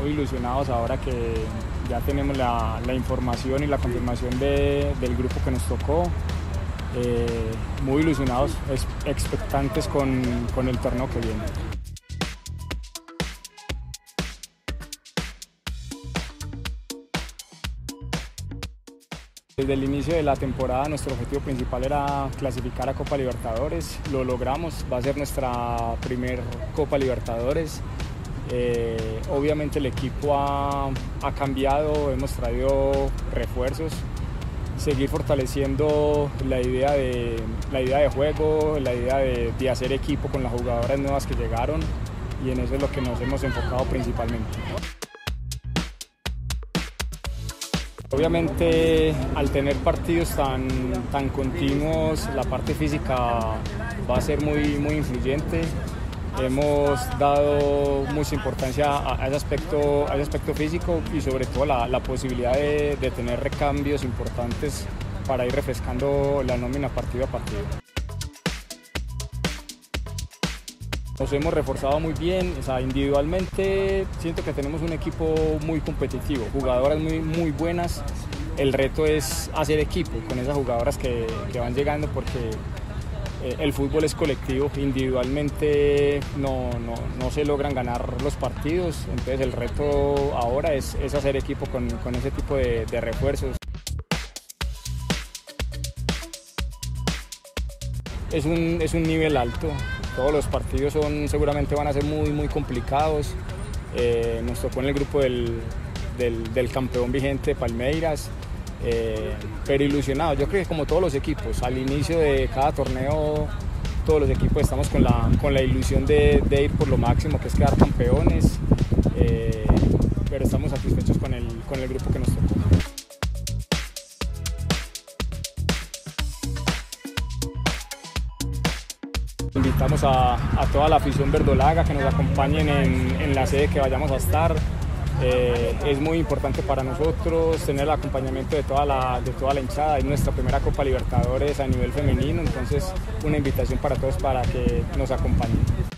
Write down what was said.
muy ilusionados ahora que ya tenemos la, información y la confirmación de, del grupo que nos tocó. Eh, muy ilusionados, expectantes con, con el torneo que viene. Desde el inicio de la temporada nuestro objetivo principal era clasificar a Copa Libertadores, lo logramos, va a ser nuestra primer Copa Libertadores. Eh, obviamente el equipo ha, ha, cambiado, hemos traído refuerzos, seguir fortaleciendo la idea de, la idea de juego, la idea de, de hacer equipo con las jugadoras nuevas que llegaron y en eso es lo que nos hemos enfocado principalmente. Obviamente al tener partidos tan, tan continuos, la parte física va a ser muy, muy influyente. Hemos dado mucha importancia a, ese, aspecto, a ese aspecto físico y sobre todo la, la posibilidad de, tener recambios importantes para ir refrescando la nómina partido a partido. Nos hemos reforzado muy bien, individualmente siento que tenemos un equipo muy competitivo, jugadoras muy, buenas. El reto es hacer equipo con esas jugadoras que, van llegando porque el fútbol es colectivo, individualmente no, no, no, se logran ganar los partidos, entonces el reto ahora es, es hacer equipo con, con ese tipo de, de refuerzos. Es un, es un nivel alto, todos los partidos son, seguramente van a ser muy, muy complicados. Eh, nos tocó en el grupo del, del, del campeón vigente Palmeiras, eh, pero ilusionados. Yo creo que como todos los equipos, al inicio de cada torneo, todos los equipos estamos con la, con la ilusión de, ir por lo máximo, que es quedar campeones, eh, pero estamos satisfechos con el, con el grupo que nos tocó. Invitamos a, a, toda la afición verdolaga que nos acompañen en, en la sede que vayamos a estar. Eh, es muy importante para nosotros tener el acompañamiento de toda, la, de toda la hinchada. Es nuestra primera Copa Libertadores a nivel femenino, entonces una invitación para todos para que nos acompañen.